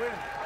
win.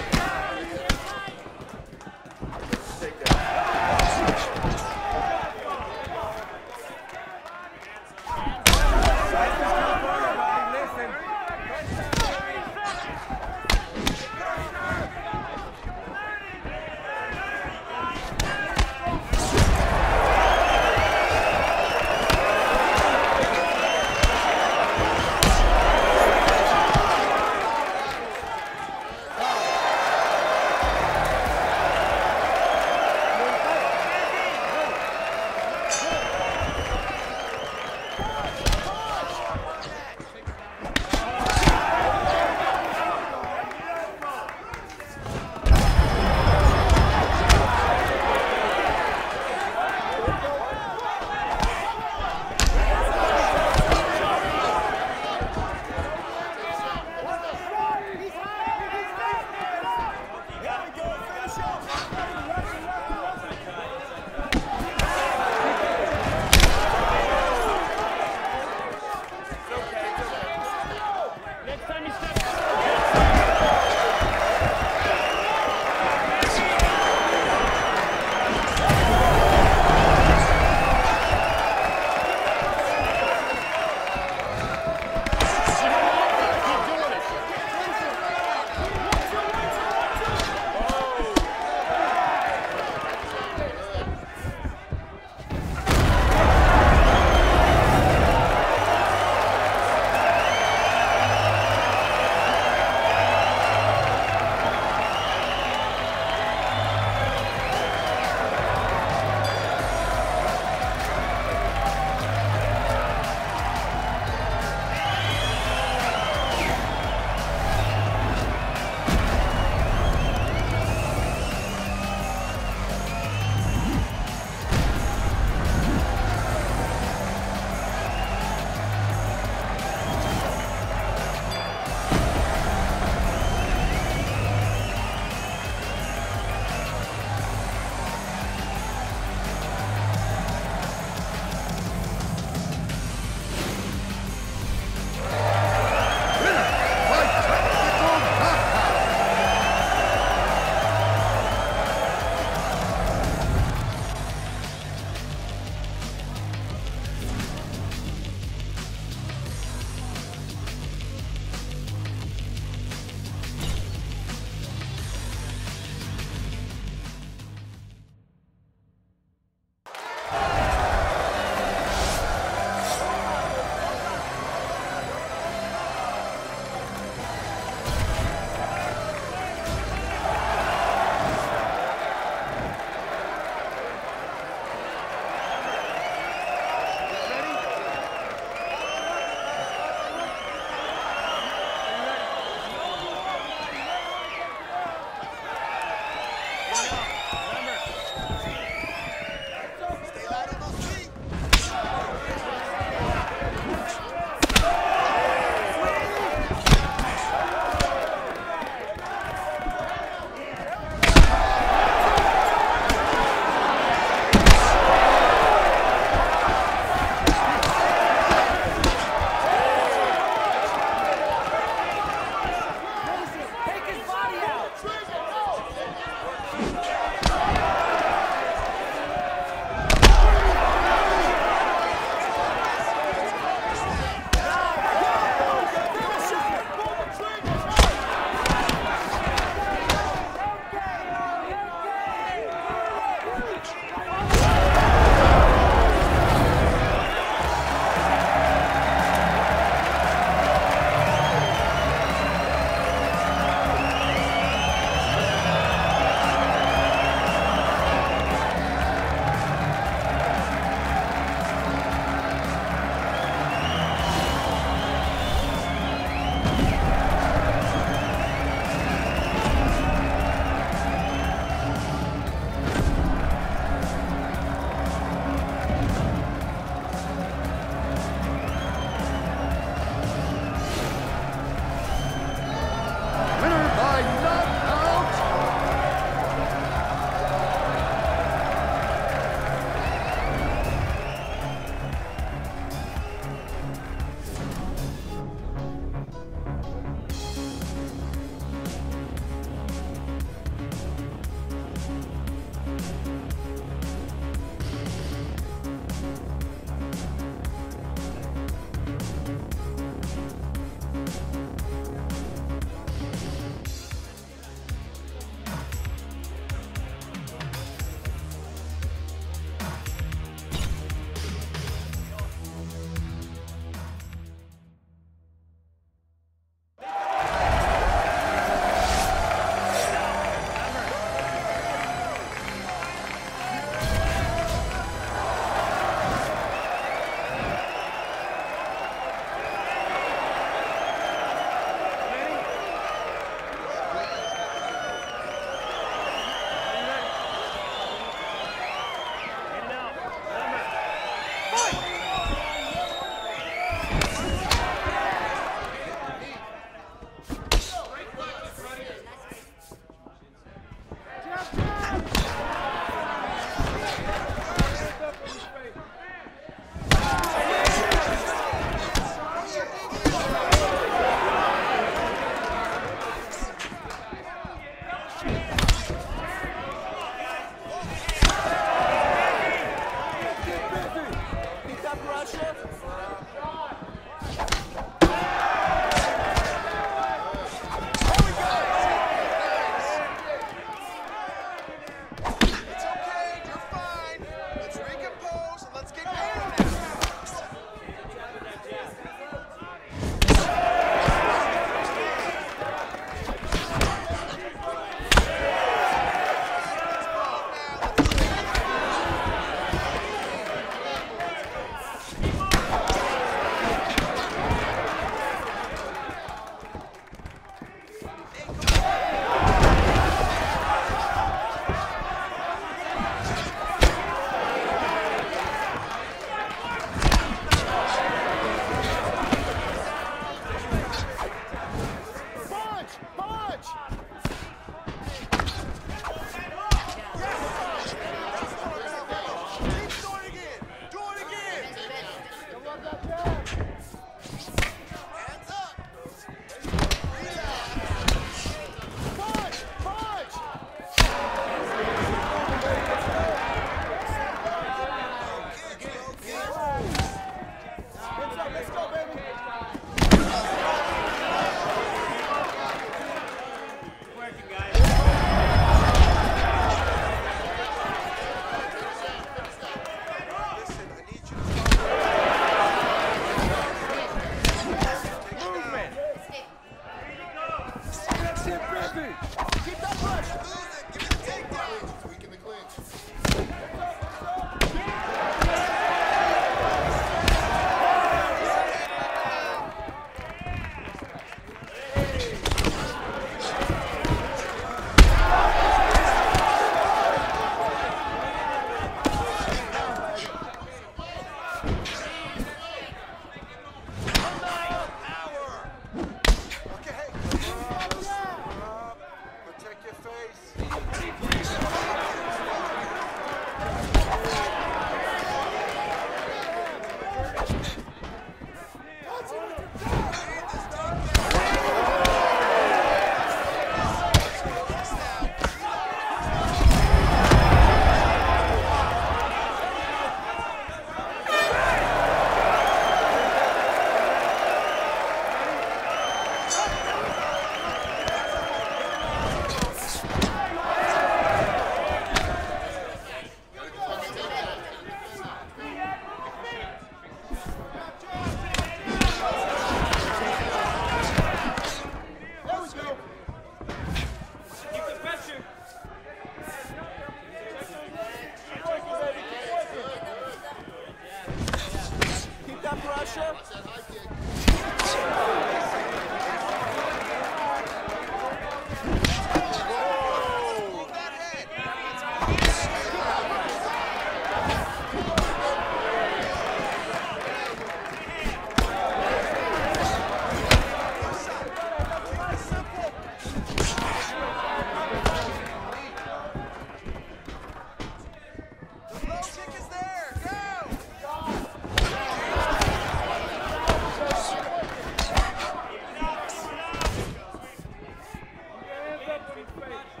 Great.